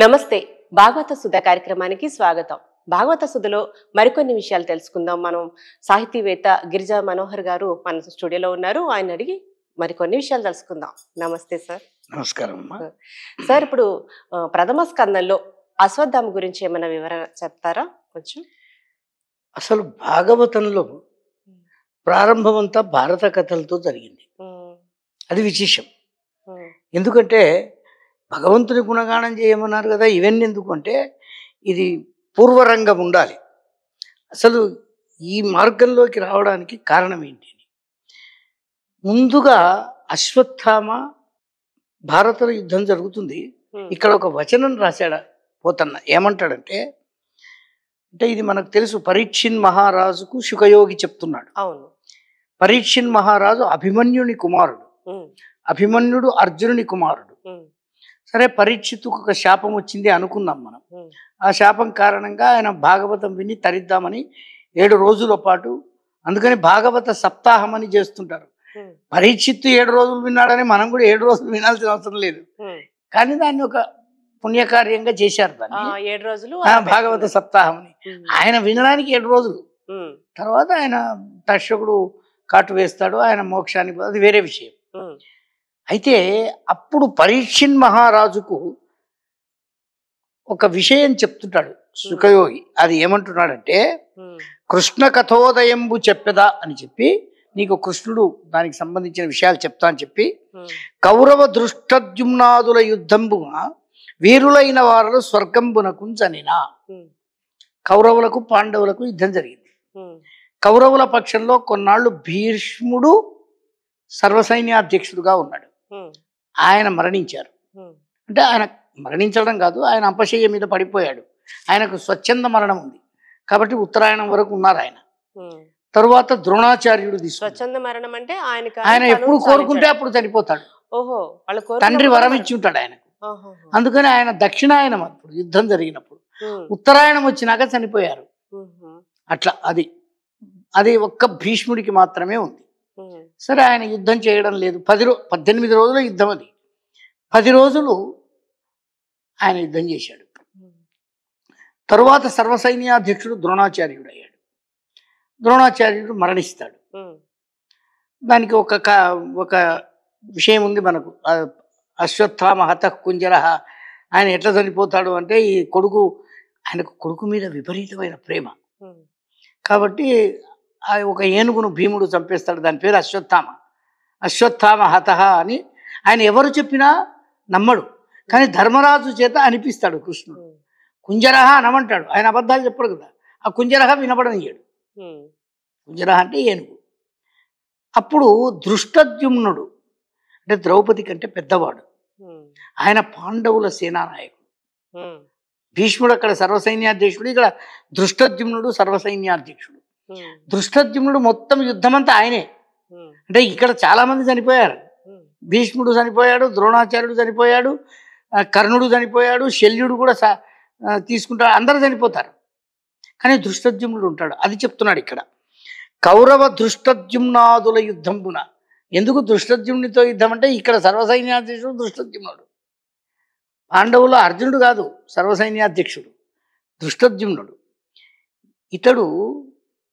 నమస్తే భాగవత సుధ కార్యక్రమానికి స్వాగతం. భాగవత సుధలో మరికొన్ని విషయాలు తెలుసుకుందాం. మనం సాహితీవేత్త గిరిజా మనోహర్ గారు మన స్టూడియోలో ఉన్నారు. ఆయన అడిగి మరికొన్ని విషయాలు తెలుసుకుందాం. నమస్తే సార్. నమస్కారం సార్ ఇప్పుడు ప్రథమ స్కందంలో అశ్వత్థామ గురించి ఏమైనా వివరణ చెప్తారా? కొంచెం. అసలు భాగవతంలో ప్రారంభమంతా భారత కథలతో జరిగింది. అది విశేషం. ఎందుకంటే భగవంతుని గుణగానం చేయమన్నారు కదా ఇవన్నీ ఎందుకు అంటే ఇది పూర్వరంగం ఉండాలి. అసలు ఈ మార్గంలోకి రావడానికి కారణం ఏంటి. ముందుగా అశ్వత్థామ భారతలో యుద్ధం జరుగుతుంది. ఇక్కడ ఒక వచనం రాశాడు పోతన్న. ఏమంటాడంటే అంటే ఇది మనకు తెలుసు పరీక్షిన్ మహారాజుకు శుకయోగి చెప్తున్నాడు. అవును. పరీక్షిన్ మహారాజు అభిమన్యుని కుమారుడు. అభిమన్యుడు అర్జునుని కుమారుడు. సరే పరీక్షిత్తుకు ఒక శాపం వచ్చింది అనుకున్నాం మనం. ఆ శాపం కారణంగా ఆయన భాగవతం విని తరిద్దామని ఏడు రోజుల పాటు అందుకని భాగవత సప్తాహం అని చేస్తుంటారు. పరీక్షిత్తు ఏడు రోజులు విన్నాడని మనం కూడా ఏడు రోజులు వినాల్సిన అవసరం లేదు. కానీ దాన్ని ఒక పుణ్యకార్యంగా చేశారు దాన్ని. ఏడు రోజులు భాగవత సప్తాహం అని. ఆయన వినడానికి ఏడు రోజులు. తర్వాత ఆయన దర్శకుడు కాటు వేస్తాడు ఆయన మోక్షానికి అది వేరే విషయం. అయితే అప్పుడు పరీక్షిన్ మహారాజుకు ఒక విషయం చెప్తుంటాడు సుఖయోగి. అది ఏమంటున్నాడంటే కృష్ణ కథోదయంబు చెప్పెదా అని చెప్పి నీకు కృష్ణుడు దానికి సంబంధించిన విషయాలు చెప్తా అని చెప్పి కౌరవ దృష్టద్యుమ్నాదుల యుద్ధంబున వీరులైన వారు స్వర్గంబునకు ఉమ్, కౌరవులకు పాండవులకు యుద్ధం జరిగింది. కౌరవుల పక్షంలో కొన్నాళ్ళు భీష్ముడు సర్వసైన్యాధ్యక్షుడుగా ఉన్నాడు. ఆయన మరణించారు. అంటే ఆయన మరణించడం కాదు ఆయన అపశయ్య మీద పడిపోయాడు. ఆయనకు స్వచ్ఛంద మరణం ఉంది. కాబట్టి ఉత్తరాయణం వరకు ఉన్నారు ఆయన. తరువాత ద్రోణాచార్యుడు స్వచ్ఛంద మరణం అంటే ఆయన ఆయన ఎప్పుడు కోరుకుంటే అప్పుడు చనిపోతాడు. ఓహో తండ్రి వరం ఇచ్చి ఉంటాడు ఆయనకు అందుకని ఆయన దక్షిణాయనం అప్పుడు యుద్ధం జరిగినప్పుడు. ఉత్తరాయణం వచ్చినాక చనిపోయారు. అట్లా అది. అది ఒక్క భీష్ముడికి మాత్రమే ఉంది. సరే ఆయన యుద్ధం చేయడం లేదు. పది రో పద్దెనిమిది రోజుల యుద్ధం అది. పది రోజులు ఆయన యుద్ధం చేశాడు. తరువాత సర్వసైన్యాధ్యక్షుడు ద్రోణాచార్యుడు అయ్యాడు ద్రోణాచార్యుడు మరణిస్తాడు. దానికి ఒక ఒక విషయం ఉంది మనకు. ఆ అశ్వత్థామ హత కుంజర ఆయన ఎట్లా చనిపోతాడు అంటే ఈ కొడుకు ఆయనకు కొడుకు మీద విపరీతమైన ప్రేమ. కాబట్టి ఒక ఏనుగును భీముడు చంపేస్తాడు. దాని పేరు అశ్వత్థామ. అశ్వత్థామ హత అని ఆయన ఎవరు చెప్పినా నమ్మడు. కానీ ధర్మరాజు చేత అనిపిస్తాడు కృష్ణుడు. కుంజరహ అనమంటాడు. ఆయన అబద్ధాలు చెప్పడు కదా. ఆ కుంజరహ వినపడనియ్యాడు కుంజరహ అంటే ఏనుగు. అప్పుడు దృష్టద్యుమ్నుడు అంటే ద్రౌపది కంటే పెద్దవాడు. ఆయన పాండవుల సేనానాయకుడు. భీష్ముడు అక్కడ సర్వసైన్యాధ్యక్షుడు. ఇక్కడ దృష్టద్యుమ్నుడు సర్వసైన్యాధ్యక్షుడు. దృష్టద్యుమ్నుడు మొత్తం యుద్ధమంతా ఆయనే. అంటే ఇక్కడ చాలా మంది చనిపోయారు భీష్ముడు చనిపోయాడు ద్రోణాచార్యుడు చనిపోయాడు కర్ణుడు చనిపోయాడు శల్యుడు కూడా తీసుకుంటాడు అందరూ చనిపోతారు. కానీ దృష్టద్యుమ్నుడు ఉంటాడు. అది చెప్తున్నాడు ఇక్కడ. కౌరవ దృష్టద్యుమ్నాదుల యుద్ధంబున. ఎందుకు దృష్టద్యుమ్నితో యుద్ధం అంటే ఇక్కడ సర్వసైన్యాధ్యక్షుడు దృష్టద్యుమ్నుడు. పాండవులు అర్జునుడు కాదు సర్వసైన్యాధ్యక్షుడు దృష్టద్యుమ్నుడు. ఇతడు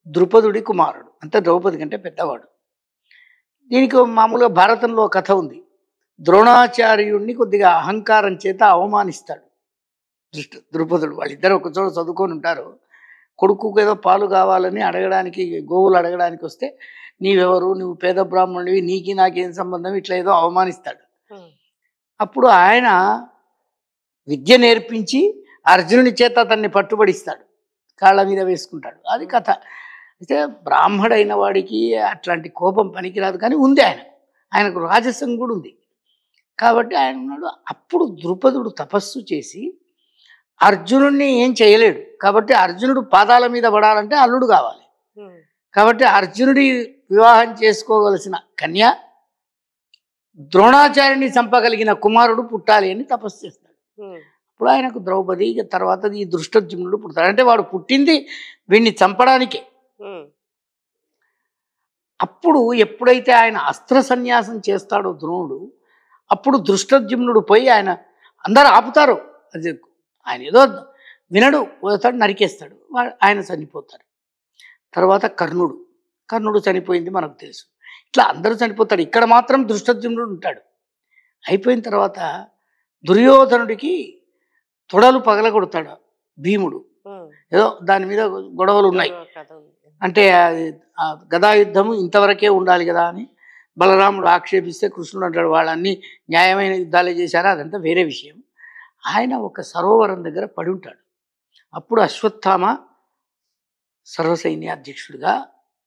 ద్రుపదుడి కుమారుడు. అంటే ద్రౌపది కంటే పెద్దవాడు. దీనికి మామూలుగా భారతంలో కథ ఉంది. ద్రోణాచార్యుడిని కొద్దిగా అహంకారం చేత అవమానిస్తాడు. దృష్ట ద్రుపదుడు. వాళ్ళిద్దరు ఒక చోట చదువుకొని ఉంటారు. కొడుకుకు ఏదో పాలు కావాలని అడగడానికి గోవులు అడగడానికి వస్తే నీవెవరు? నువ్వు పేద బ్రాహ్మణుడివి. నీకి నాకేం సంబంధం? ఇట్లా ఏదో అవమానిస్తాడు. అప్పుడు ఆయన విద్య నేర్పించి అర్జునుని చేత అతన్ని పట్టుబడిస్తాడు. కాళ్ళ మీద వేసుకుంటాడు. అది కథ. అయితే బ్రాహ్మడైన వాడికి అట్లాంటి కోపం పనికిరాదు కానీ ఉంది ఆయన. ఆయనకు రాజసం కూడా ఉంది. కాబట్టి ఆయన ఉన్నాడు. అప్పుడు ద్రుపదుడు తపస్సు చేసి అర్జునుడిని ఏం చేయలేడు. కాబట్టి అర్జునుడు పాదాల మీద పడాలంటే అల్లుడు కావాలి. కాబట్టి అర్జునుడి వివాహం చేసుకోవలసిన కన్య ద్రోణాచార్యుని చంపగలిగిన కుమారుడు పుట్టాలి అని తపస్సు చేస్తాడు. ఇప్పుడు ఆయనకు ద్రౌపది తర్వాత ఈ దృష్టజ్యుమ్నుడు పుడతాడు. అంటే వాడు పుట్టింది వీడిని చంపడానికే. అప్పుడు ఎప్పుడైతే ఆయన అస్త్ర సన్యాసం చేస్తాడో ద్రోణుడు అప్పుడు దృష్టజ్యుమ్నుడు పోయి ఆయన అందరు ఆపుతారు. అది ఆయన ఏదో వినడు పోతాడు నరికేస్తాడు. ఆయన చనిపోతాడు. తర్వాత కర్ణుడు. కర్ణుడు చనిపోయింది మనకు తెలుసు. ఇట్లా అందరూ చనిపోతాడు ఇక్కడ మాత్రం దృష్టద్యుమ్నుడు ఉంటాడు. అయిపోయిన తర్వాత దుర్యోధనుడికి తొడలు పగలగొడతాడు భీముడు. ఏదో దాని మీద గొడవలు ఉన్నాయి. అంటే గదాయుద్ధము ఇంతవరకే ఉండాలి కదా అని బలరాముడు ఆక్షేపిస్తే కృష్ణుడు అంటాడు వాళ్ళన్ని న్యాయమైన యుద్ధాలే చేశారా అదంతా వేరే విషయం ఆయన ఒక సరోవరం దగ్గర పడి ఉంటాడు అప్పుడు అశ్వత్థామ సర్వసైన్యాధ్యక్షుడిగా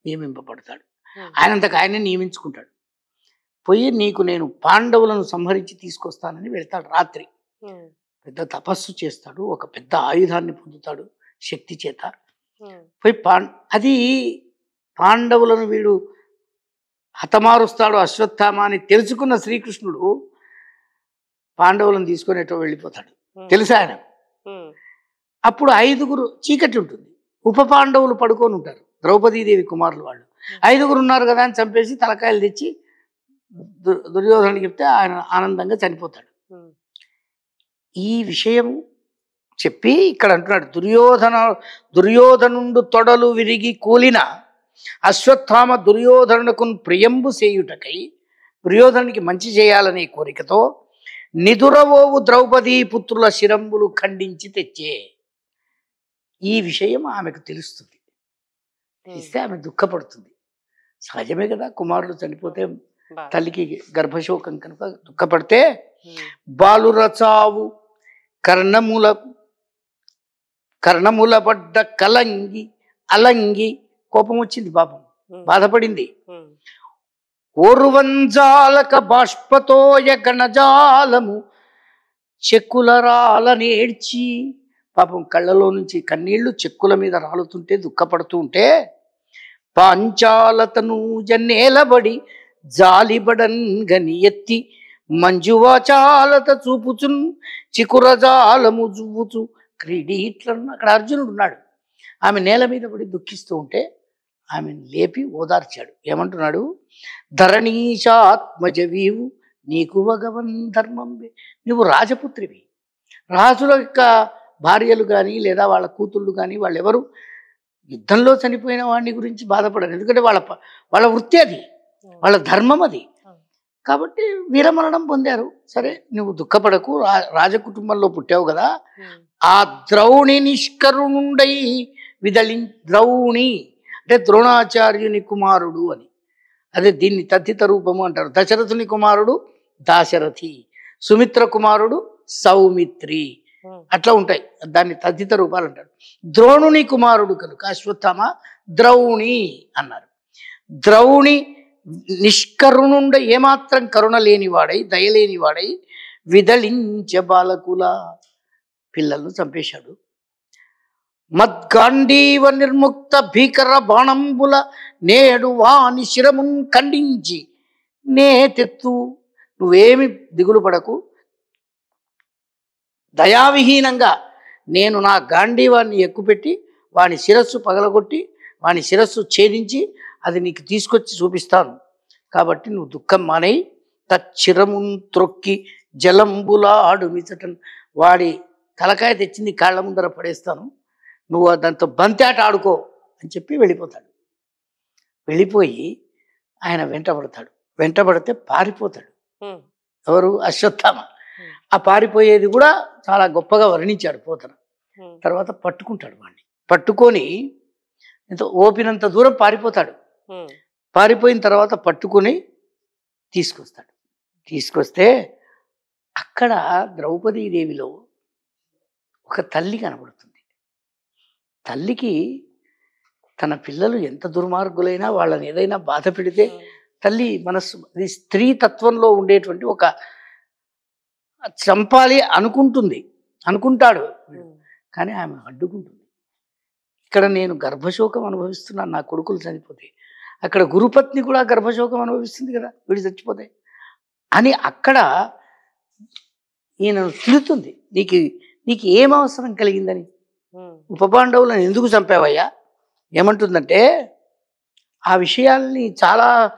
నియమింపబడతాడు ఉమ్. ఆయనంతకు ఆయనే నియమించుకుంటాడు పోయి నీకు నేను పాండవులను సంహరించి తీసుకొస్తానని వెళ్తాడు రాత్రి. పెద్ద తపస్సు చేస్తాడు ఒక పెద్ద ఆయుధాన్ని పొందుతాడు శక్తి చేత. పోయి అది పాండవులను వీడు హతమారుస్తాడు అశ్వత్థామ అని తెలుసుకున్న శ్రీకృష్ణుడు పాండవులను తీసుకొని ఎటో వెళ్ళిపోతాడు. తెలుసా ఆయన. అప్పుడు ఐదుగురు చీకటి ఉంటుంది. ఉప పాండవులు పడుకొని ఉంటారు. ద్రౌపదీదేవి కుమారులు వాళ్ళు. ఐదుగురు ఉన్నారు కదా అని చంపేసి తలకాయలు తెచ్చి దుర్యోధనుడికి చెప్తే ఆయన ఆనందంగా చనిపోతాడు. ఈ విషయం చెప్పి ఇక్కడ అంటున్నాడు దుర్యోధన దుర్యోధనుండు తొడలు విరిగి కూలిన అశ్వత్థామ దుర్యోధనునకు ప్రియంబు చేయుటకై దుర్యోధనునికి మంచి చేయాలనే కోరికతో నిదురవోవు ద్రౌపదీ పుత్రుల శిరంబులు ఖండించి తెచ్చే ఈ విషయం ఆమెకు తెలుస్తుంది తెలిస్తే ఆమె దుఃఖపడుతుంది సహజమే కదా కుమారుడు చనిపోతే. తల్లికి గర్భశోకం కనుక దుఃఖపడితే ఉమ్. బాలుర చావు కర్ణముల పడ్డ కలంగి అలంగి కోపం వచ్చింది పాపం. బాధపడింది. ఓరువంజాలక బాష్పతోయ గణజాలము చెక్కుల రాల నేడ్చి పాపం కళ్ళలో నుంచి కన్నీళ్ళు చెక్కుల మీద రాలుతుంటే దుఃఖపడుతూ ఉంటే పాంచాలతను జన్నేలబడి జాలిబడన్ గని ఎత్తి మంజువాచాలత చూపుచున్ చికురజాలము జువ్వుచు క్రీడీట్లను అక్కడ అర్జునుడు ఉన్నాడు. ఆమె నేల మీద పడి దుఃఖిస్తూ ఉంటే ఆమెను లేపి ఓదార్చాడు. ఏమంటున్నాడు? ధరణీశాత్మజవీవు నీకు భగవన్ ధర్మం. నువ్వు రాజపుత్రివి. రాజుల యొక్క భార్యలు కానీ లేదా వాళ్ళ కూతుళ్ళు కానీ వాళ్ళు ఎవరు యుద్ధంలో చనిపోయిన వాడిని గురించి బాధపడరు. ఎందుకంటే వాళ్ళ వాళ్ళ వృత్తి అది. వాళ్ళ ధర్మం అది. కాబట్టి వీరమరణం పొందారు. సరే నువ్వు దుఃఖపడకు రాజకుటుంబంలో పుట్టావు కదా. ఆ ద్రౌణి నిష్కరుణుండై విదలి ద్రౌణి అంటే ద్రోణాచార్యుని కుమారుడు అని. అదే దీన్ని తద్దిత రూపము అంటారు. దశరథుని కుమారుడు దాశరథి సుమిత్ర కుమారుడు సౌమిత్రి. అట్లా ఉంటాయి. దాన్ని తద్దిత రూపాలు అంటారు. ద్రోణుని కుమారుడు కనుక అశ్వత్థామ ద్రౌణి అన్నారు. ద్రౌణి నిష్కరుణుండ ఏమాత్రం కరుణ లేనివాడై దయలేనివాడై విదలించ బాలకుల పిల్లలను చంపేశాడు. మద్గాండీవ నిర్ముక్త భీకర బాణంబుల నేడు వాని శిరమున్ ఖండించి నే తెత్తు నువ్వేమి దిగులు పడకు. దయావిహీనంగా నేను నా గాంధీవాన్ని ఎక్కుపెట్టి వాని శిరస్సు పగలగొట్టి వాని శిరస్సు ఛేదించి అది నీకు తీసుకొచ్చి చూపిస్తాను. కాబట్టి నువ్వు దుఃఖం మానై తచ్చిరమున్ త్రొక్కి జలంబులా ఆడు మిచటన్ వాడి తలకాయ తెచ్చింది కాళ్ళ ముందర పడేస్తాను. నువ్వు దాంతో బంతాట ఆడుకో అని చెప్పి వెళ్ళిపోతాడు. వెళ్ళిపోయి ఆయన వెంటబడతాడు. వెంటబడితే పారిపోతాడు. ఎవరు? అశ్వత్థామ. ఆ పారిపోయేది కూడా చాలా గొప్పగా వర్ణించాడు పోతన. తర్వాత పట్టుకుంటాడు వాడిని పట్టుకొని ఎంతో ఓపినంత దూరం పారిపోతాడు. పారిపోయిన తర్వాత పట్టుకొని తీసుకొస్తాడు. తీసుకొస్తే అక్కడ ద్రౌపదీదేవిలో ఒక తల్లి కనబడుతుంది. తల్లికి తన పిల్లలు ఎంత దుర్మార్గులైనా వాళ్ళని ఏదైనా బాధ పెడితే తల్లి మనస్సు అది స్త్రీ తత్వంలో ఉండేటువంటి ఒక చంపాలి అనుకుంటుంది అనుకుంటాడు. కానీ ఆమె అడ్డుకుంటుంది. ఇక్కడ నేను గర్భశోకం అనుభవిస్తున్నాను నా కొడుకులు చనిపోతే. అక్కడ గురుపత్ని కూడా గర్భశోకం అనుభవిస్తుంది కదా వీడు చచ్చిపోతే. అని అక్కడ ఈయనను తిడుతుంది. నీకు నీకు ఏం అవసరం కలిగిందని. ఉపపాండవులను ఎందుకు చంపావయ్యా? ఏమంటుందంటే ఆ విషయాల్ని చాలా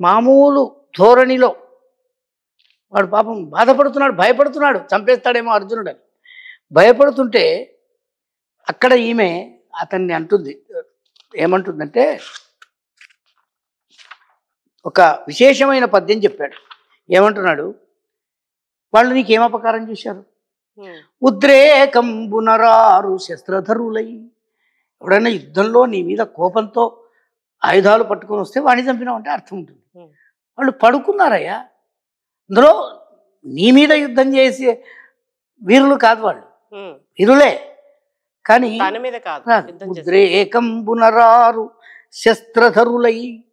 మామూలు ధోరణిలో వాడు పాపం బాధపడుతున్నాడు భయపడుతున్నాడు. చంపేస్తాడేమో అర్జునుడు అని. భయపడుతుంటే అక్కడ ఈమె అతన్ని అంటుంది. ఏమంటుందంటే ఒక విశేషమైన పద్యం చెప్పాడు. ఏమంటున్నాడు? వాళ్ళు నీకేం అపకారం చేశారు? ఉద్రేకంబునరారు శస్త్రధరులై ఎవడైనా యుద్ధంలో నీ మీద కోపంతో ఆయుధాలు పట్టుకొని వస్తే వాడిని చంపినామంటే అర్థం ఉంటుంది. వాళ్ళు పడుకున్నారయ్యా. అందులో నీ మీద యుద్ధం చేసే వీరులు కాదు వాళ్ళు. వీరులే. కానీ ఉద్రేకంబునరారు శస్త్రధరులై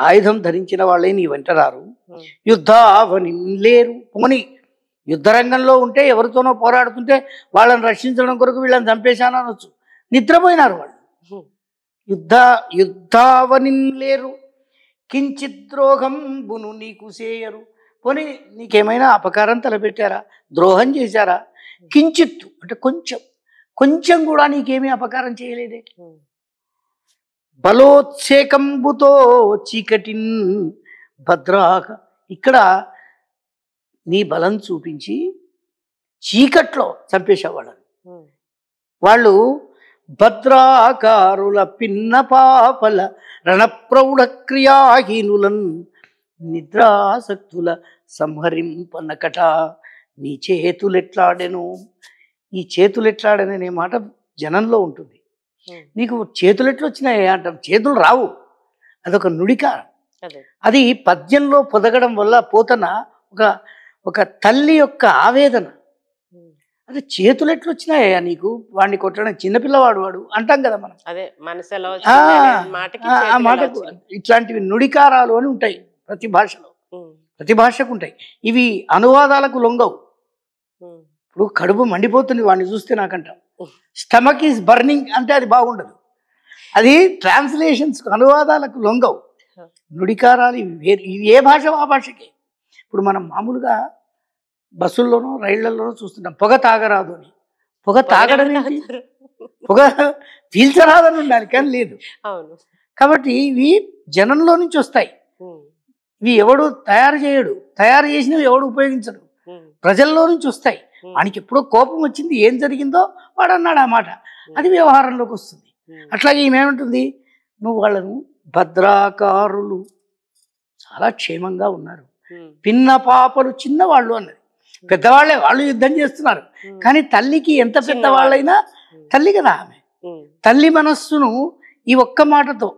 ఆయుధం ధరించిన వాళ్ళే నీ వెంట రారు యుద్ధావని లేరు. పోని యుద్ధరంగంలో ఉంటే ఎవరితోనో పోరాడుతుంటే వాళ్ళని రక్షించడం కొరకు వీళ్ళని చంపేశాను అనొచ్చు. నిద్రపోయినారు వాళ్ళు. యుద్ధ యుద్ధావని లేరు. కించిద్రోహం బును నీకు చేయరు పోనీ నీకేమైనా అపకారం తలపెట్టారా? ద్రోహం చేశారా? కించిత్తు అంటే కొంచెం కొంచెం కూడా నీకేమీ అపకారం చేయలేదే. బలోత్సేకంబుతో చీకటిన్ భద్రాక. ఇక్కడ నీ బలం చూపించి చీకట్లో చంపేసేవాళ్ళని వాళ్ళు భద్రాకారుల పిన్న పాపల రణప్రౌఢ క్రియాహీనులన్ నిద్రాసక్తుల సంహరింపనకట. నీ చేతులెట్లాడెను? ఈ చేతులెట్లాడననే మాట జనంలో ఉంటుంది. నీకు చేతులు ఎట్లా వచ్చినాయి అంటారు చేతులు రావు. అదొక నుడిక. అదే. పద్యంలో పొదగడం వల్ల పోతన ఒక ఒక తల్లి యొక్క ఆవేదన. అది చేతులు ఎట్లా వచ్చినాయా నీకు? వాడిని కొట్టడం చిన్నపిల్లవాడు వాడు. అంటాం కదా మనం. అదే మనసు ఎలా ఆ, వచ్చింది అనే మాటకి ఆ, ఆ చేతులు ఎలా మాటకు వచ్చినాయి? ఇట్లాంటివి నుడికారాలు అని ఉంటాయి ప్రతి భాషలో. ప్రతి భాషకు ఉంటాయి. ఇవి అనువాదాలకు లొంగవు. ఇప్పుడు కడుపు మండిపోతుంది వాడిని చూస్తే నాకంటాం. స్టమక్ ఈజ్ బర్నింగ్ అంటే అది బాగుండదు. అది ట్రాన్స్లేషన్స్ అనువాదాలకు లొంగవు. నుడికారాలు ఇవి వేరు ఇవి ఏ భాష ఆ భాషకే. ఇప్పుడు మనం మామూలుగా బస్సుల్లోనో రైళ్ళలోనో చూస్తుంటాం పొగ తాగరాదు అని. పొగ తాగడం. పొగ పీల్చరాదని ఉండాలి కానీ లేదు. కాబట్టి ఇవి జనంలో నుంచి వస్తాయి. ఇవి ఎవడు తయారు చేయడు తయారు చేసినవి ఎవడు ఉపయోగించడు. ప్రజల్లో నుంచి వస్తాయి. వానికి ఎప్పుడో కోపం వచ్చింది ఏం జరిగిందో వాడు అన్నాడు ఆ మాట. అది వ్యవహారంలోకి వస్తుంది. అట్లాగే ఏమేముంటుంది నువ్వు వాళ్ళను భద్రాకారులు. చాలా క్షేమంగా ఉన్నారు. పిన్న పాపలు చిన్నవాళ్ళు అన్నది. పెద్దవాళ్ళే వాళ్ళు యుద్ధం చేస్తున్నారు. కానీ తల్లికి ఎంత పెద్దవాళ్ళైనా తల్లి కదా ఆమె. తల్లి మనస్సును ఈ ఒక్క మాటతో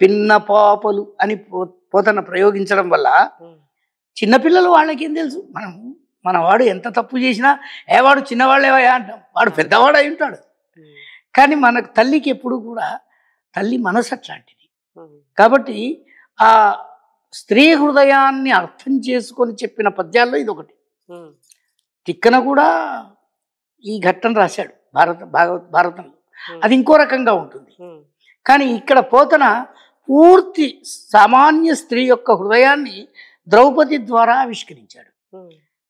పిన్న పాపలు అని పోతన ప్రయోగించడం వల్ల చిన్నపిల్లలు వాళ్ళకి ఏం తెలుసు? మనం మన వాడు ఎంత తప్పు చేసినా ఏ వాడు చిన్నవాళ్ళేవయ్యా అంటాం. వాడు పెద్దవాడు అయి ఉంటాడు. కానీ మనకు తల్లికి ఎప్పుడు కూడా తల్లి మనసు అట్లాంటిది కాబట్టి ఆ స్త్రీ హృదయాన్ని అర్థం చేసుకొని చెప్పిన పద్యాల్లో ఇది ఒకటి తిక్కన కూడా ఈ ఘట్టం రాశాడు భారత భాగవత్ భారతంలో అది ఇంకో రకంగా ఉంటుంది. కానీ ఇక్కడ పోతన పూర్తి సామాన్య స్త్రీ యొక్క హృదయాన్ని ద్రౌపది ద్వారా ఆవిష్కరించాడు.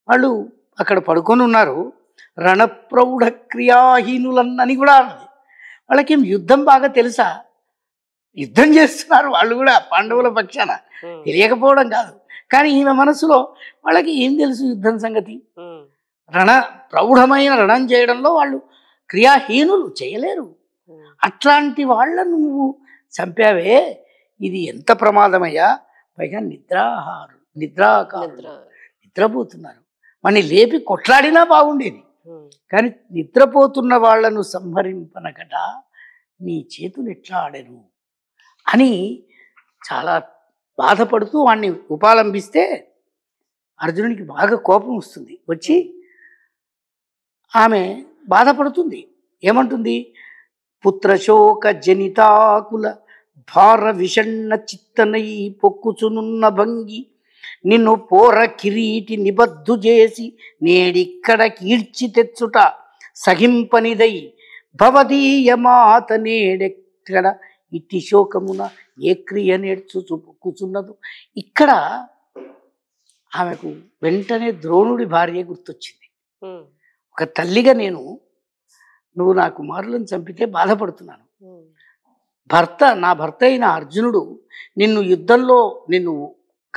వాళ్ళు అక్కడ పడుకొని ఉన్నారు. రణప్రౌఢ క్రియాహీనులన్నని కూడా అన్నది. వాళ్ళకేం యుద్ధం బాగా తెలుసా? యుద్ధం చేస్తున్నారు వాళ్ళు కూడా పాండవుల పక్షాన. తెలియకపోవడం కాదు. కానీ ఈమె మనసులో వాళ్ళకి ఏం తెలుసు యుద్ధం సంగతి? రణ ప్రౌఢమైన రణం చేయడంలో వాళ్ళు క్రియాహీనులు చేయలేరు. అట్లాంటి వాళ్ళను నువ్వు చంపావే. ఇది ఎంత ప్రమాదమయ్యా. పైగా నిద్రాహారు నిద్రాకారు నిద్ర నిద్రపోతున్నారు. వాడిని లేపి కొట్లాడినా బాగుండేది. కానీ నిద్రపోతున్న వాళ్ళను సంహరింపనకట నీ చేతులు ఎట్లా ఆడెను? అని చాలా బాధపడుతూ వాడిని ఉపాలంబిస్తే అర్జునుడికి బాగా కోపం వస్తుంది. వచ్చి ఆమె బాధపడుతుంది. ఏమంటుంది? పుత్రశోక జనితాకుల భార విషణ్ణ చిత్తనై పొక్కుచునున్న భంగి నిన్ను పోర కిరీటి నిబద్దు చేసి నేడిక్కడ కీడ్చి తెచ్చుట సహింపనిదై. భవదీయ మాత నేడెక్కడ ఇట్టి శోకమున ఏ క్రియ నేర్చుచు పొక్కుచున్నదు ఇక్కడ ఆమెకు వెంటనే ద్రోణుడి భార్య గుర్తొచ్చింది. ఒక తల్లిగా నేను నువ్వు నా కుమారులను చంపితే బాధపడుతున్నాను. భర్త నా భర్త అయిన అర్జునుడు నిన్ను యుద్ధంలో నిన్ను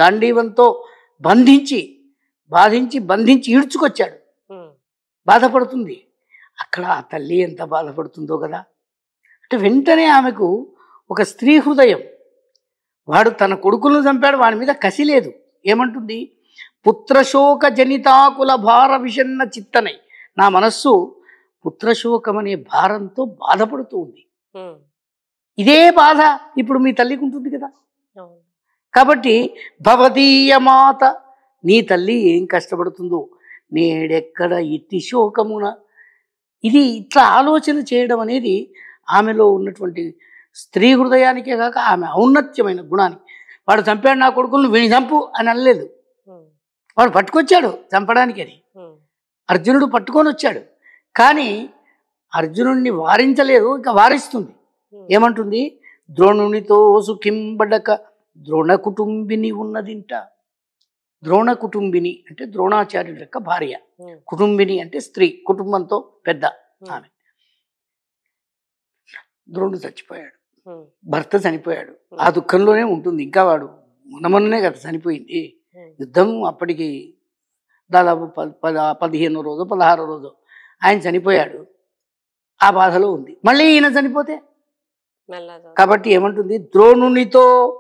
గాంధీవంతో బంధించి బాధించి బంధించి ఈడ్చుకొచ్చాడు. బాధపడుతుంది. అక్కడ ఆ తల్లి ఎంత బాధపడుతుందో కదా. అంటే వెంటనే ఆమెకు ఒక స్త్రీ హృదయం. వాడు తన కొడుకులను చంపాడు వాడి మీద కసి లేదు. ఏమంటుంది? పుత్రశోక జనితాకుల భార విషన్న చిత్తనై. నా మనస్సు పుత్రశోకం అనే భారంతో బాధపడుతూ ఉంది. ఇదే బాధ ఇప్పుడు మీ తల్లికి ఉంటుంది కదా. కాబట్టి భవదీయ మాత నీ తల్లి ఏం కష్టపడుతుందో నేడెక్కడ ఇట్టి శోకమున? ఇది ఇట్లా ఆలోచన చేయడం అనేది ఆమెలో ఉన్నటువంటి స్త్రీ హృదయానికే కాక ఆమె ఔన్నత్యమైన గుణానికి. వాడు చంపాడు నా కొడుకులను వీని చంపు అని అనలేదు. వాడు పట్టుకొచ్చాడు చంపడానికి అని అర్జునుడు పట్టుకొని వచ్చాడు. కానీ అర్జునుడిని వారించలేదు ఇంకా వారిస్తుంది. ఏమంటుంది? ద్రోణునితో సుఖింబడక ద్రోణ కుటుంబిని ఉన్నదింట. ద్రోణ కుటుంబిని అంటే ద్రోణాచార్యుడి యొక్క భార్య. కుటుంబిని అంటే స్త్రీ కుటుంబంతో పెద్ద ఆమె. ద్రోణుడు చచ్చిపోయాడు. భర్త చనిపోయాడు. ఆ దుఃఖంలోనే ఉంటుంది. ఇంకా వాడు మొన్న మొన్ననే కదా చనిపోయింది. యుద్ధం అప్పటికి దాదాపు ప- పద పదిహేనో రోజు పదహారో రోజు ఆయన చనిపోయాడు. ఆ బాధలో ఉంది. మళ్ళీ ఈయన చనిపోతే. కాబట్టి ఏమంటుంది? ద్రోణునితో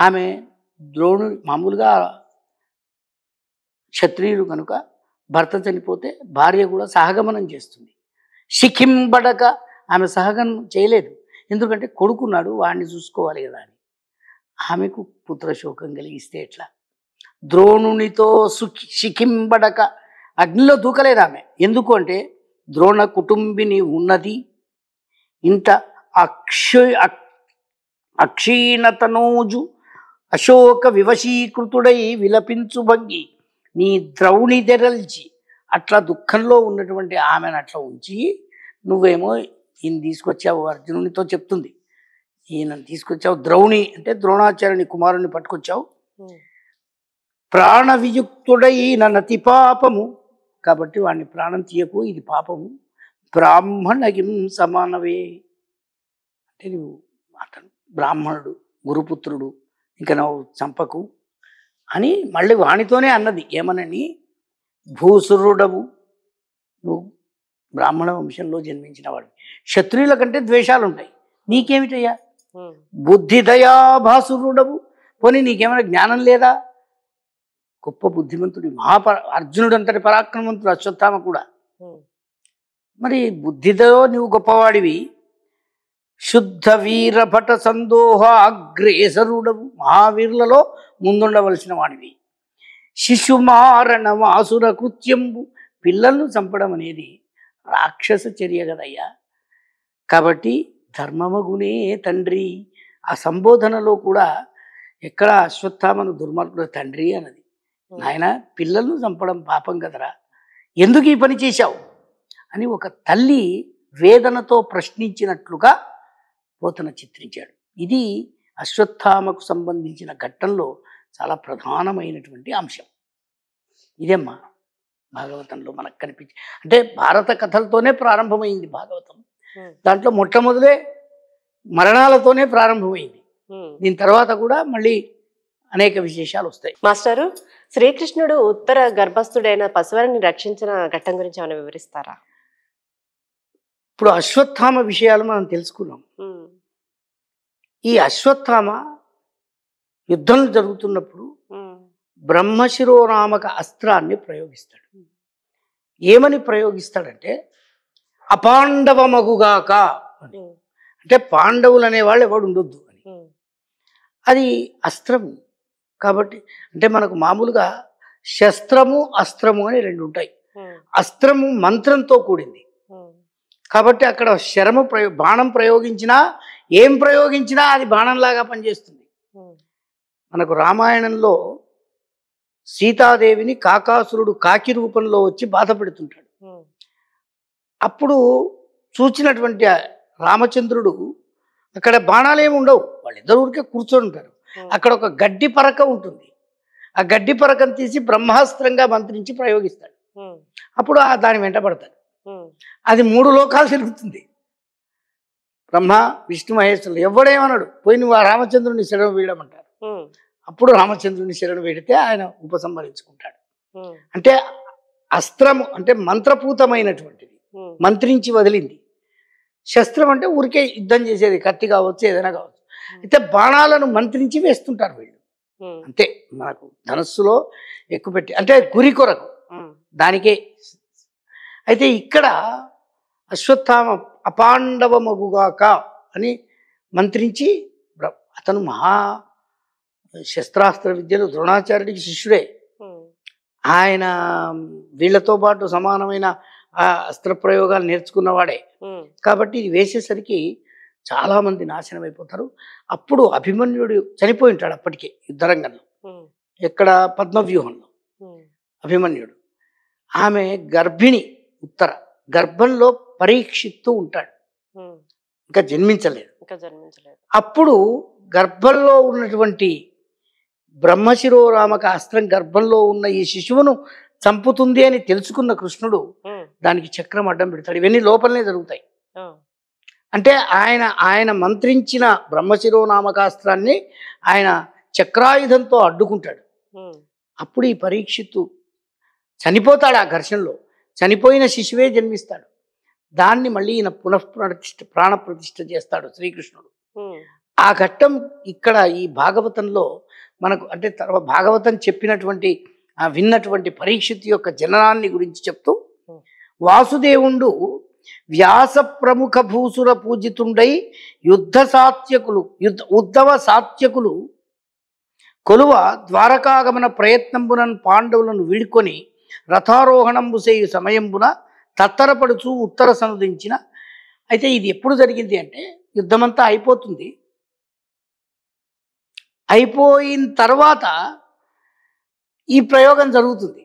ఆమె ద్రోణు మామూలుగా క్షత్రియుడు కనుక భర్త చనిపోతే భార్య కూడా సహగమనం చేస్తుంది. శిఖింబడక ఆమె సహగమనం చేయలేదు. ఎందుకంటే కొడుకున్నాడు వాడిని చూసుకోవాలి కదా అని. ఆమెకు పుత్రశోకం కలిగిస్తే ఎట్లా? ద్రోణునితో సుఖి శిఖింబడక అగ్నిలో దూకలేదు ఆమె. ఎందుకు అంటే ద్రోణ కుటుంబిని ఉన్నది. ఇంత అక్ష అక్షీణతనోజు అశోక వివశీకృతుడై విలపించు భంగి నీ ద్రౌణి తెరల్చి అట్లా దుఃఖంలో ఉన్నటువంటి ఆమెను అట్లా ఉంచి నువ్వేమో ఈయన తీసుకొచ్చావు అర్జునునితో చెప్తుంది. ఈయన తీసుకొచ్చావు ద్రౌణి అంటే ద్రోణాచార్యుని కుమారుని పట్టుకొచ్చావు. ప్రాణ వియుక్తుడై నతి పాపము కాబట్టి వాడిని ప్రాణం తీయకు ఇది పాపము. బ్రాహ్మణగిం సమానవే అంటే నువ్వు అతను బ్రాహ్మణుడు గురుపుత్రుడు. ఇంకా నువ్వు చంపకు అని మళ్ళీ వానితోనే అన్నది. ఏమనని? భూసురుడవు. నువ్వు బ్రాహ్మణ వంశంలో జన్మించిన వాడు క్షత్రియుల కంటే ద్వేషాలు ఉంటాయి నీకేమిటయ్యా? ఉమ్, బుద్ధి దయాభాసురుడవు పోనీ నీకేమైనా జ్ఞానం లేదా? గొప్ప బుద్ధిమంతుడి మహాపర అర్జునుడు అంతటి పరాక్రమవంతుడు అశ్వత్థామ కూడా. మరి బుద్ధితో నువ్వు గొప్పవాడివి. శుద్ధ వీరభట సందోహ అగ్రేసరుడవు మహావీరులలో ముందుండవలసిన వాడివి శిశుమారణ మాసుర కృత్యంబు పిల్లలను చంపడం అనేది రాక్షస చర్య కదయ్యా. కాబట్టి ధర్మమగునే తండ్రి. ఆ సంబోధనలో కూడా ఎక్కడ అశ్వత్థామను దుర్మార్గుడు తండ్రి అన్నది. నాయన పిల్లలను చంపడం పాపం కదరా. ఎందుకు ఈ పని చేశావు? అని ఒక తల్లి వేదనతో ప్రశ్నించినట్లుగా పోతన చిత్రించాడు. ఇది అశ్వత్థామకు సంబంధించిన ఘట్టంలో చాలా ప్రధానమైనటువంటి అంశం. ఇదేమ్మా భాగవతంలో మనకు కనిపించి అంటే భారత కథలతోనే ప్రారంభమైంది భాగవతం. దాంట్లో మొట్టమొదలే మరణాలతోనే ప్రారంభమైంది. దీని తర్వాత కూడా మళ్ళీ అనేక విశేషాలు వస్తాయి. మాస్టారు శ్రీకృష్ణుడు ఉత్తర గర్భస్థుడైన పశువుని రక్షించిన ఘట్టం గురించి ఏమైనా వివరిస్తారా? ఇప్పుడు అశ్వత్థామ విషయాలు మనం తెలుసుకున్నాం. ఈ అశ్వత్థామ యుద్ధం జరుగుతున్నప్పుడు బ్రహ్మశిరోనామక అస్త్రాన్ని ప్రయోగిస్తాడు. ఏమని ప్రయోగిస్తాడంటే అపాండవమగుగాక అని. అంటే పాండవులు అనేవాళ్ళు ఎవడు ఉండొద్దు అని. అది అస్త్రము కాబట్టి అంటే మనకు మామూలుగా శస్త్రము అస్త్రము అని రెండు ఉంటాయి. అస్త్రము మంత్రంతో కూడింది. కాబట్టి అక్కడ శరము ప్రయో బాణం ప్రయోగించినా ఏం ప్రయోగించినా అది బాణంలాగా పనిచేస్తుంది. మనకు రామాయణంలో సీతాదేవిని కాకాసురుడు కాకి రూపంలో వచ్చి బాధ పెడుతుంటాడు. అప్పుడు చూచినటువంటి రామచంద్రుడు అక్కడ బాణాలు ఏమి ఉండవు. వాళ్ళిద్దరు ఊరికే కూర్చొని ఉంటారు. అక్కడ ఒక గడ్డి పరక ఉంటుంది. ఆ గడ్డి పరకను తీసి బ్రహ్మాస్త్రంగా మంత్రించి ప్రయోగిస్తాడు. అప్పుడు ఆ దాని వెంట పడతాడు. అది మూడు లోకాలు తిరుగుతుంది. బ్రహ్మ విష్ణు మహేశ్వరులు ఎవడేమన్నాడు పోయి నువ్వు ఆ రామచంద్రుని శరణు వేయడమంటారు. అప్పుడు రామచంద్రుని శరణు వేడితే ఆయన ఉపసంహరించుకుంటాడు. అంటే అస్త్రము అంటే మంత్రపూతమైనటువంటిది. మంత్రించి వదిలింది. శస్త్రం అంటే ఊరికే యుద్ధం చేసేది కత్తి కావచ్చు ఏదైనా కావచ్చు. అయితే బాణాలను మంత్రించి వేస్తుంటారు వీళ్ళు. అంతే మనకు ధనస్సులో ఎక్కువ పెట్టి అంటే గురి కొరకు. దానికే. అయితే ఇక్కడ అశ్వత్థామ అపాండవమగుగాక అని మంత్రించి అతను మహా శస్త్రాస్త్ర విద్యలు ద్రోణాచార్యుడికి శిష్యుడే. ఆయన వీళ్ళతో పాటు సమానమైన ఆ అస్త్ర ప్రయోగాలు నేర్చుకున్నవాడే కాబట్టి ఇది వేసేసరికి చాలామంది నాశనం అయిపోతారు అప్పుడు అభిమన్యుడు చనిపోయి ఉంటాడు అప్పటికే యుద్ధరంగంలో. ఎక్కడ? పద్మవ్యూహంలో. అభిమన్యుడు. ఆమె గర్భిణి ఉత్తర. గర్భంలో పరీక్షిత్తూ ఉంటాడు. ఇంకా జన్మించలేదు. ఇంకా జన్మించలేదు. అప్పుడు గర్భంలో ఉన్నటువంటి బ్రహ్మశిరోరామక అస్త్రం గర్భంలో ఉన్న ఈ శిశువును చంపుతుంది అని తెలుసుకున్న కృష్ణుడు దానికి చక్రం అడ్డం పెడతాడు. ఇవన్నీ లోపలనే జరుగుతాయి. అంటే ఆయన ఆయన మంత్రించిన బ్రహ్మశిరోనామకాస్త్రాన్ని ఆయన చక్రాయుధంతో అడ్డుకుంటాడు. అప్పుడు ఈ పరీక్షిత్తు చనిపోతాడు ఆ ఘర్షణలో. చనిపోయిన శిశువే జన్మిస్తాడు. దాన్ని మళ్ళీ ఈయన పునఃప్రతిష్ఠ ప్రాణప్రతిష్ఠ చేస్తాడు శ్రీకృష్ణుడు. ఆ ఘట్టం ఇక్కడ ఈ భాగవతంలో మనకు అంటే తర్వాత భాగవతం చెప్పినటువంటి విన్నటువంటి పరీక్షిత్ యొక్క జననాన్ని గురించి చెప్తూ వాసుదేవుండు వ్యాస ప్రముఖ భూసుర పూజితుండై యుద్ధ సాత్యకులు యుద్ధ ఉద్ధవ సాత్యకులు కొలువ ద్వారకాగమన ప్రయత్నంబునన్ పాండవులను వీడుకొని రథారోహణంబు చేయు సమయంబున తత్తరపడుచు ఉత్తర సనుదించిన అయితే ఇది ఎప్పుడు జరిగింది అంటే యుద్ధమంతా అయిపోతుంది. అయిపోయిన తర్వాత ఈ ప్రయోగం జరుగుతుంది.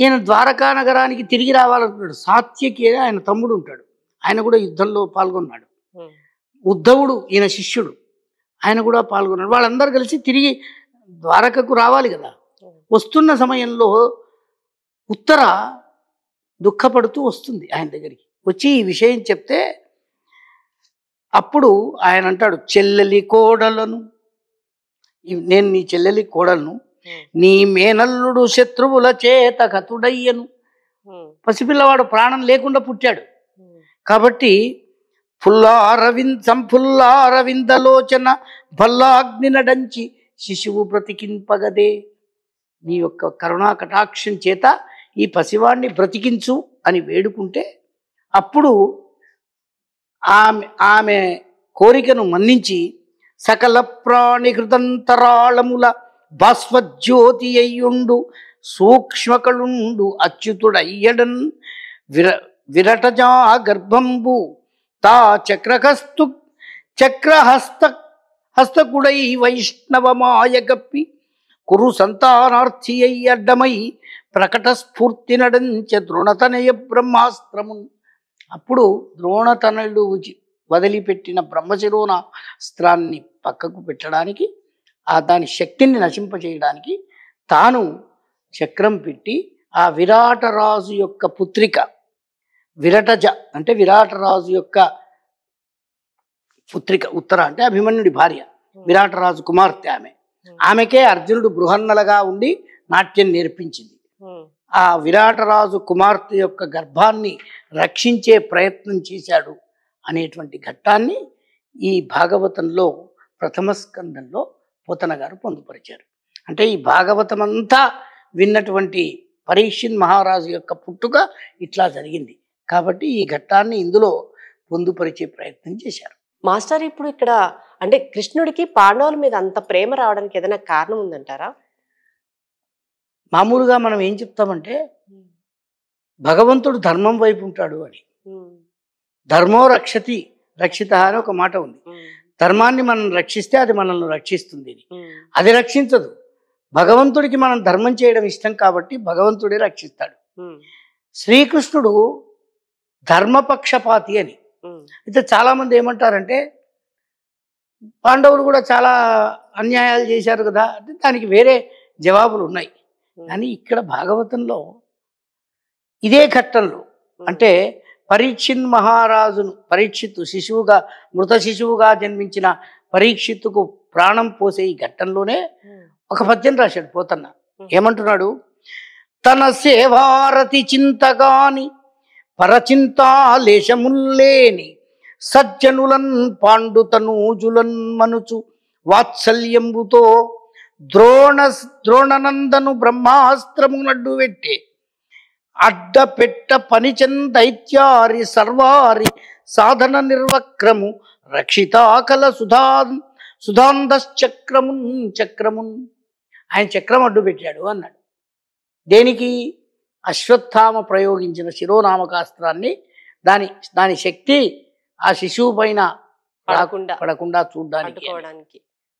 ఈయన ద్వారకా నగరానికి తిరిగి రావాలనుకున్నాడు. సాత్యకి ఆయన తమ్ముడు ఉంటాడు. ఆయన కూడా యుద్ధంలో పాల్గొన్నాడు. ఉద్ధవుడు ఈయన శిష్యుడు ఆయన కూడా పాల్గొన్నాడు. వాళ్ళందరూ కలిసి తిరిగి ద్వారకకు రావాలి కదా. వస్తున్న సమయంలో ఉత్తర దుఃఖపడుతూ వస్తుంది ఆయన దగ్గరికి. వచ్చి ఈ విషయం చెప్తే అప్పుడు ఆయన అంటాడు చెల్లెలి కోడలను నేను నీ చెల్లెలి కోడలను నీ మేనల్లుడు శత్రువుల చేత కతుడయ్యను పసిపిల్లవాడు ప్రాణం లేకుండా పుట్టాడు. కాబట్టి ఫుల్లారవింద సంఫుల్లారవిందలోచన భల్లాగ్ని నడంచి శిశువు బ్రతికింపగదే. నీ యొక్క కరుణా కటాక్షం చేత ఈ పసివాణ్ణి బ్రతికించు అని వేడుకుంటే అప్పుడు ఆమె ఆమె కోరికను మన్నించి సకల ప్రాణి హృదంతరాళముల భాస్వజ్యోతి అయ్యుండు సూక్ష్మకళుండు అచ్యుతుడయ్యడన్ విర విరటజా గర్భంబు తా చక్రహస్తు చక్రహస్త హస్తకుడై వైష్ణవమాయ గప్పి కురు సంతానార్థి అయ్యడ్డమై ప్రకట స్ఫూర్తి నడంచ ద్రోణతనయ బ్రహ్మాస్త్రము అప్పుడు ద్రోణతనయుడు వదిలిపెట్టిన బ్రహ్మశిరోన అస్త్రాన్ని పక్కకు పెట్టడానికి ఆ దాని శక్తిని నశింపచేయడానికి తాను చక్రం పెట్టి ఆ విరాటరాజు యొక్క పుత్రిక విరటజ అంటే విరాటరాజు యొక్క పుత్రిక ఉత్తర అంటే అభిమన్యుడి భార్య విరాటరాజు కుమార్తె ఆమె. ఆమెకే అర్జునుడు బృహన్నలగా ఉండి నాట్యం నేర్పించింది. ఆ విరాటరాజు కుమార్తె యొక్క గర్భాన్ని రక్షించే ప్రయత్నం చేశాడు అనేటువంటి ఘట్టాన్ని ఈ భాగవతంలో ప్రథమ స్కందంలో పోతన గారు పొందుపరిచారు. అంటే ఈ భాగవతం అంతా విన్నటువంటి పరీక్షిన్ మహారాజు యొక్క పుట్టుక ఇట్లా జరిగింది. కాబట్టి ఈ ఘట్టాన్ని ఇందులో పొందుపరిచే ప్రయత్నం చేశారు. మాస్టర్ ఇప్పుడు ఇక్కడ అంటే కృష్ణుడికి పాండవుల మీద అంత ప్రేమ రావడానికి ఏదైనా కారణం ఉందంటారా? మామూలుగా మనం ఏం చెప్తామంటే భగవంతుడు ధర్మం వైపు ఉంటాడు అని. ధర్మో రక్షతి రక్షిత అని ఒక మాట ఉంది. ధర్మాన్ని మనం రక్షిస్తే అది మనల్ని రక్షిస్తుంది. అది రక్షించదు. భగవంతుడికి మనం ధర్మం చేయడం ఇష్టం కాబట్టి భగవంతుడే రక్షిస్తాడు. శ్రీకృష్ణుడు ధర్మపక్షపాతి అని. అయితే చాలా మంది ఏమంటారంటే పాండవులు కూడా చాలా అన్యాయాలు చేశారు కదా అంటే దానికి వేరే జవాబులు ఉన్నాయి. కానీ ఇక్కడ భాగవతంలో ఇదే ఘట్టంలో అంటే పరీక్షిన్ మహారాజును పరీక్షిత్తు శిశువుగా మృత శిశువుగా జన్మించిన పరీక్షిత్తుకు ప్రాణం పోసే ఈ ఘట్టంలోనే ఒక పద్యం రాశాడు పోతన్న. ఏమంటున్నాడు? తన సేవారతి చింతగాని పరచింతాలేశముల్లేని సజ్జనులన్ పాండుతనూజులన్ మనుచు వాత్సల్యంబుతో ద్రోణ ద్రోణనందను బ్రహ్మాస్త్రము నడ్డు పెట్టే అడ్డ పనిచన్ దైత్యారి సర్వారి సాధన నిర్వక్రము రక్షితాకల సుధా సుధాంధశ్చక్రమున్ చక్రమున్. ఆయన చక్రం అడ్డు పెట్టాడు అన్నాడు. దేనికి? అశ్వత్థామ ప్రయోగించిన శిరోనామకాస్త్రాన్ని దాని దాని శక్తి ఆ శిశువు పైన పడకుండా పడకుండా చూడ్డానికి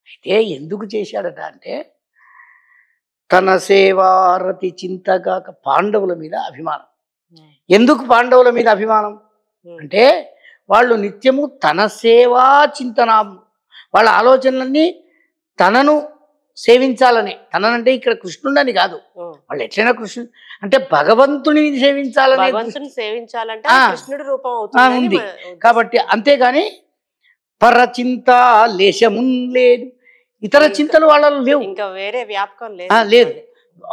అయితే ఎందుకు చేశాడట అంటే తన సేవారతి చింతగాక పాండవుల మీద అభిమానం. ఎందుకు పాండవుల మీద అభిమానం? అంటే వాళ్ళు నిత్యము తన సేవా చింతన వాళ్ళ ఆలోచనలన్నీ తనను సేవించాలని. తననంటే ఇక్కడ కృష్ణుడని కాదు. వాళ్ళు ఎట్లయినా కృష్ణుడు అంటే భగవంతుని సేవించాలనే సేవించాలంటే. కృష్ణుడి రూపం ఉంది. కాబట్టి అంతేగాని పరచింత లేశమున్ లేదు. ఇతర చింతలు వాళ్ళలో లేవు. ఇంకా వేరే వ్యాపకం లేదు. లేదు.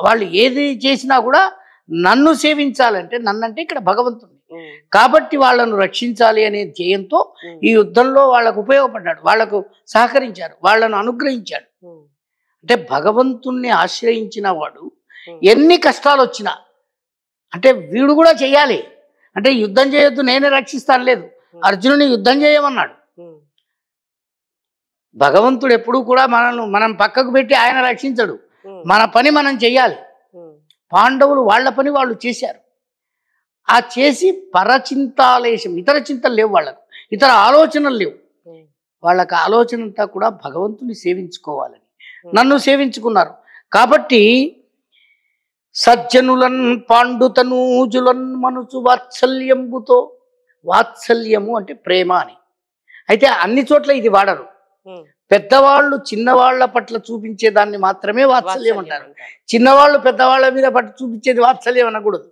వాళ్ళు ఏది చేసినా కూడా నన్ను సేవించాలంటే నన్నంటే ఇక్కడ భగవంతుని కాబట్టి వాళ్ళను రక్షించాలి అనే ధ్యేయంతో ఈ యుద్ధంలో వాళ్ళకు ఉపయోగపడ్డాడు. వాళ్ళకు సహకరించారు. వాళ్ళను అనుగ్రహించాడు. అంటే భగవంతుణ్ణి ఆశ్రయించిన వాడు. ఎన్ని కష్టాలు వచ్చినా అంటే వీడు కూడా చెయ్యాలి. అంటే యుద్ధం చేయొద్దు నేనే రక్షిస్తాను లేదు. అర్జునుని యుద్ధం చేయమన్నాడు. భగవంతుడు ఎప్పుడూ కూడా మనల్ని మనం పక్కకు పెట్టి ఆయన రక్షించడు. మన పని మనం చెయ్యాలి. పాండవులు వాళ్ళ పని వాళ్ళు చేశారు. ఆ చేసి పరచింతాలేశం ఇతర చింతలు లేవు వాళ్ళకు. ఇతర ఆలోచనలు లేవు. వాళ్ళకి ఆలోచన అంతా కూడా భగవంతుని సేవించుకోవాలని. ఉమ్. నన్ను సేవించుకున్నారు. కాబట్టి సజ్జనులన్ పాండుతనూజులన్ మనుచు వాత్సల్యంబుతో వాత్సల్యము అంటే ప్రేమ అని. అయితే అన్ని చోట్ల ఇది వాడరు. పెద్దవాళ్ళు చిన్నవాళ్ళ పట్ల చూపించే దాన్ని మాత్రమే వాత్సల్యం అంటారు. చిన్నవాళ్ళు పెద్దవాళ్ళ మీద పట్టు చూపించేది వాత్సల్యం అనకూడదు.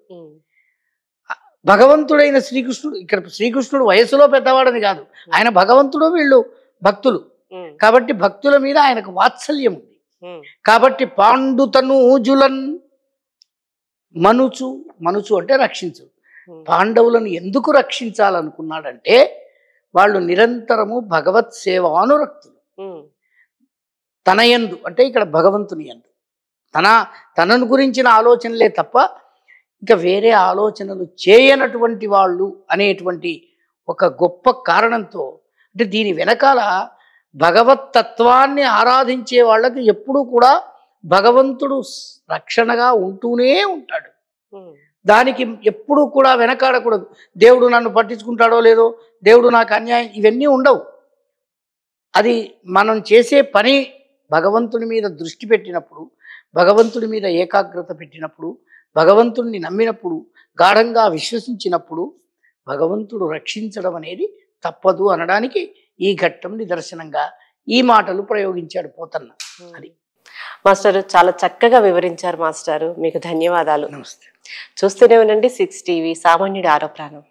భగవంతుడైన శ్రీకృష్ణుడు ఇక్కడ శ్రీకృష్ణుడు వయసులో పెద్దవాడని కాదు. ఆయన భగవంతుడు వీళ్ళు భక్తులు. కాబట్టి భక్తుల మీద ఆయనకు వాత్సల్యం ఉంది. కాబట్టి పాండుతనూజులన్ మనుచు మనుచు అంటే రక్షించు. పాండవులను ఎందుకు రక్షించాలనుకున్నాడంటే వాళ్ళు నిరంతరము భగవత్ సేవానురక్తులు ఉమ్, తన యందు అంటే ఇక్కడ భగవంతుని యందు. తన తనను గురించిన ఆలోచనలే తప్ప ఇంకా వేరే ఆలోచనలు చేయనటువంటి వాళ్ళు అనేటువంటి ఒక గొప్ప కారణంతో అంటే దీని వెనకాల భగవత్ తత్వాన్ని ఆరాధించే వాళ్ళకి ఎప్పుడూ కూడా భగవంతుడు రక్షణగా ఉంటూనే ఉంటాడు. దానికి ఎప్పుడూ కూడా వెనకాడకూడదు. దేవుడు నన్ను పట్టించుకుంటాడో లేదో దేవుడు నాకు అన్యాయం ఇవన్నీ ఉండవు. అది మనం చేసే పని భగవంతుని మీద దృష్టి పెట్టినప్పుడు భగవంతుడి మీద ఏకాగ్రత పెట్టినప్పుడు భగవంతుడిని నమ్మినప్పుడు గాఢంగా విశ్వసించినప్పుడు భగవంతుడు రక్షించడం అనేది తప్పదు అనడానికి ఈ ఘట్టం నిదర్శనంగా ఈ మాటలు ప్రయోగించాడు పోతన్న. అది. మాస్టర్ చాలా చక్కగా వివరించారు మాస్టారు. మీకు ధన్యవాదాలు. నమస్తే. చూస్తూనే ఉండండి సిక్స్ టీవీ సామాన్యుడి ఆరో ప్రాణం.